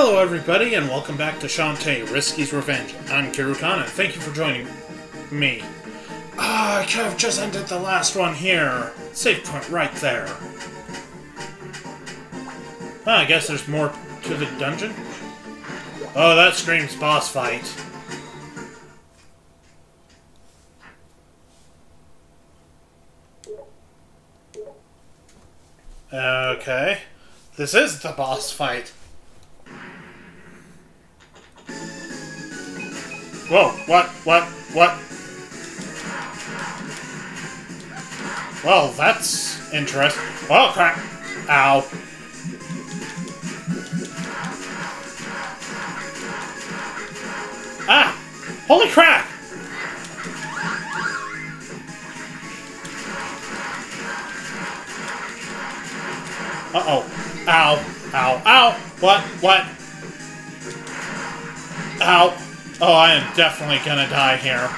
Hello, everybody, and welcome back to Shantae Risky's Revenge. I'm Kirukana. thank you for joining me. Ah, I could have just ended the last one here. Save point right there. Ah, I guess there's more to the dungeon? Oh, that screams boss fight. Okay. This is the boss fight. Whoa, what, what, what? Well, that's interesting. Oh, crap. Ow. Ah! Holy crap! Uh-oh. Ow. Ow. Ow! What? What? Ow. Oh, I am definitely gonna die here.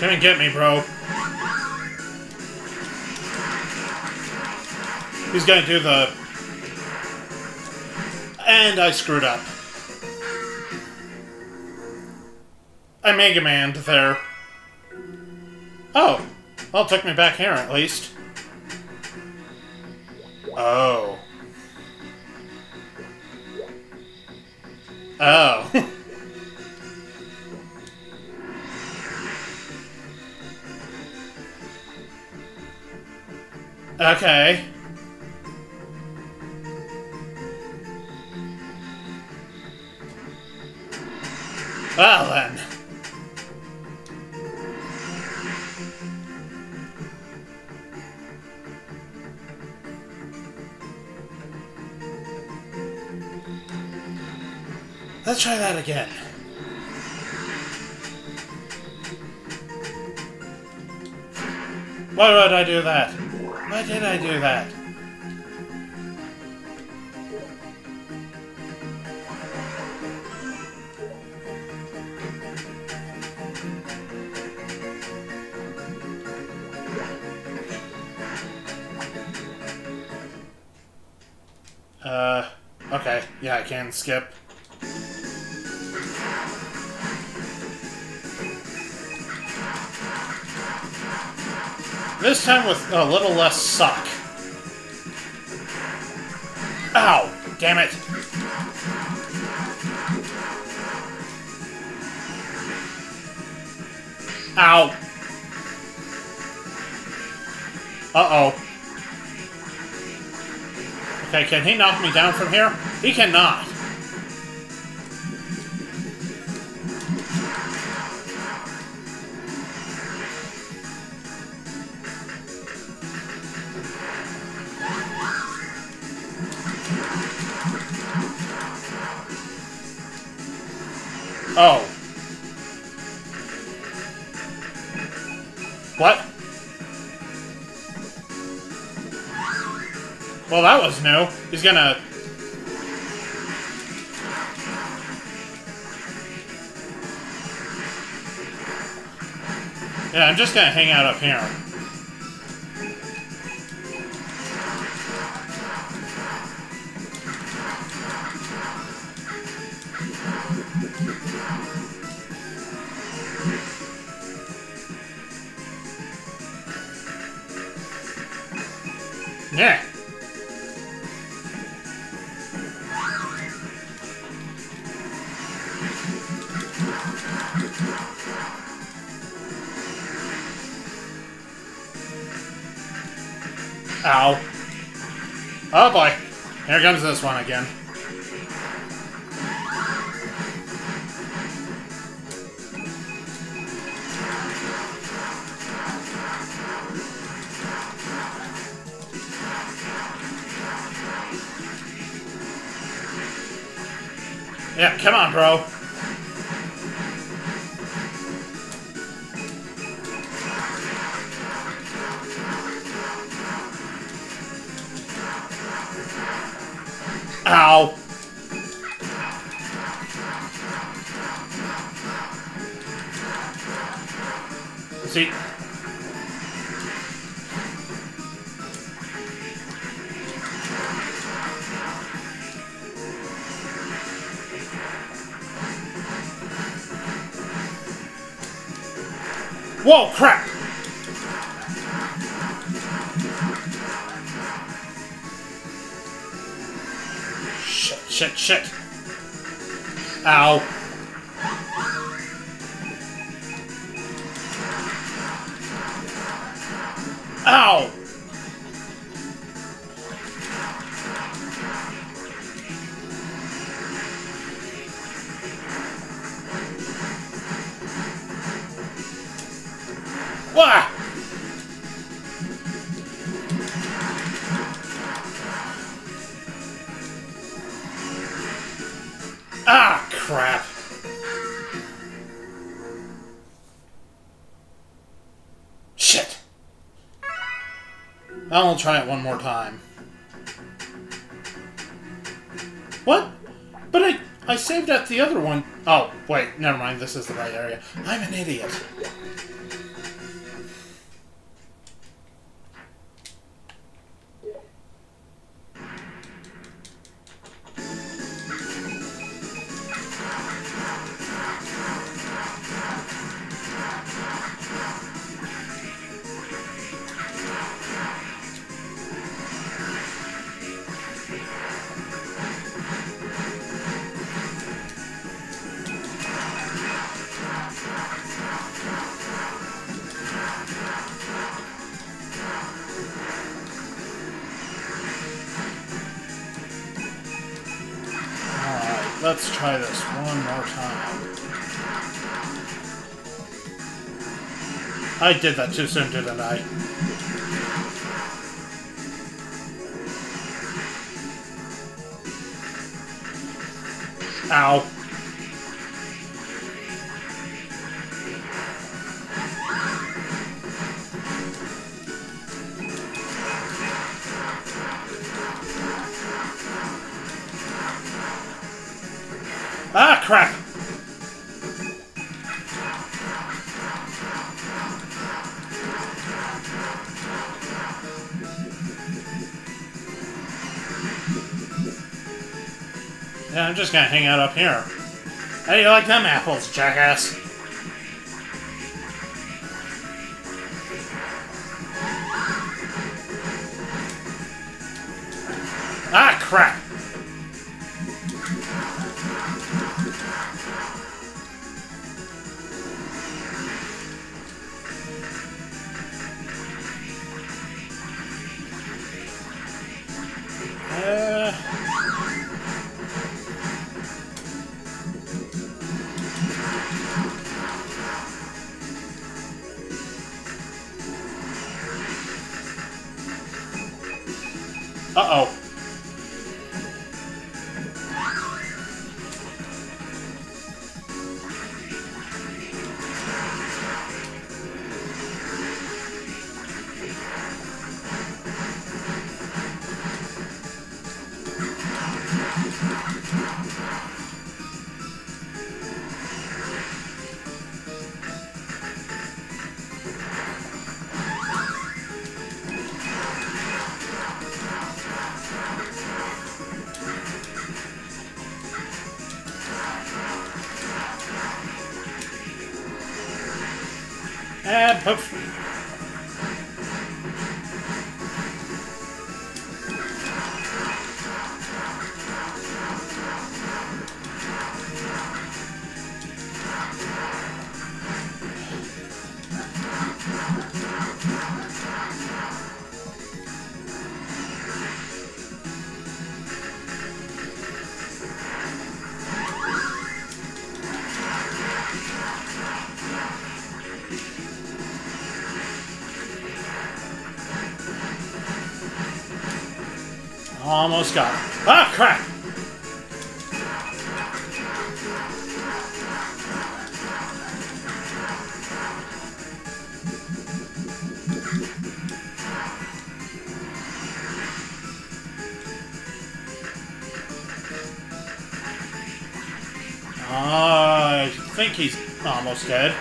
Come and get me, bro. He's gonna do the... And I screwed up. I Mega Man there. Oh. Well, it took me back here, at least. Oh. Oh. okay. Well then. Let's try that again. Why would I do that? Why did I do that? Uh, okay. Yeah, I can skip. This time with a little less suck. Ow! Damn it! Ow! Uh-oh. Okay, can he knock me down from here? He cannot. Oh. What? Well, that was new. He's gonna... Yeah, I'm just gonna hang out up here. Yeah. Ow. Oh boy. Here comes this one again. Yeah, come on, bro. Ow. See, Whoa, crap! Shit, shit, shit. Ow. Ow! Ah, crap. Shit. I'll try it one more time. What? But I I saved at the other one. Oh, wait, never mind. This is the right area. I'm an idiot. Let's try this one more time. I did that too soon, didn't I? Ow. Ah, crap! Yeah, I'm just gonna hang out up here. How do you like them apples, jackass? Ah, crap! Poof. Almost got it. Ah, crap! I think he's almost dead.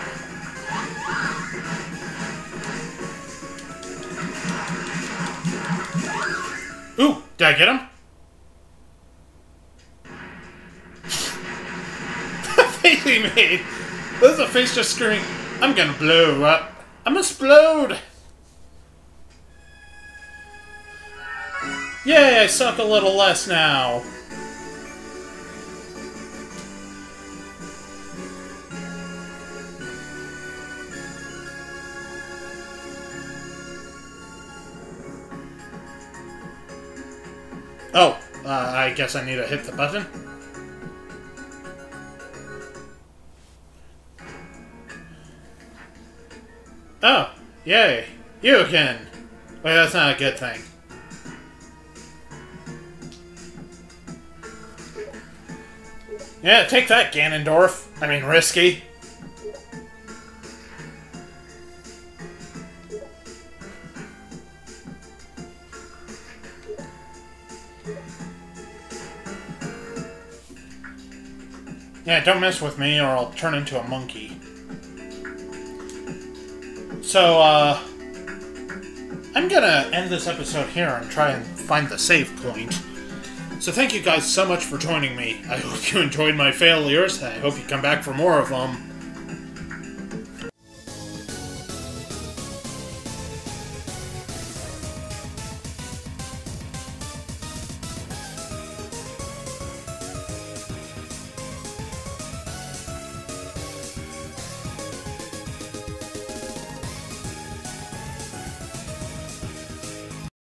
Did I get him? the face he made! This is a face just screaming, I'm gonna blow up. I'm gonna explode! Yay, I suck a little less now. I guess I need to hit the button. Oh, yay. You again. Wait, that's not a good thing. Yeah, take that, Ganondorf. I mean, risky. Yeah, don't mess with me or I'll turn into a monkey. So, uh... I'm gonna end this episode here and try and find the save point. So thank you guys so much for joining me. I hope you enjoyed my failures. I hope you come back for more of them.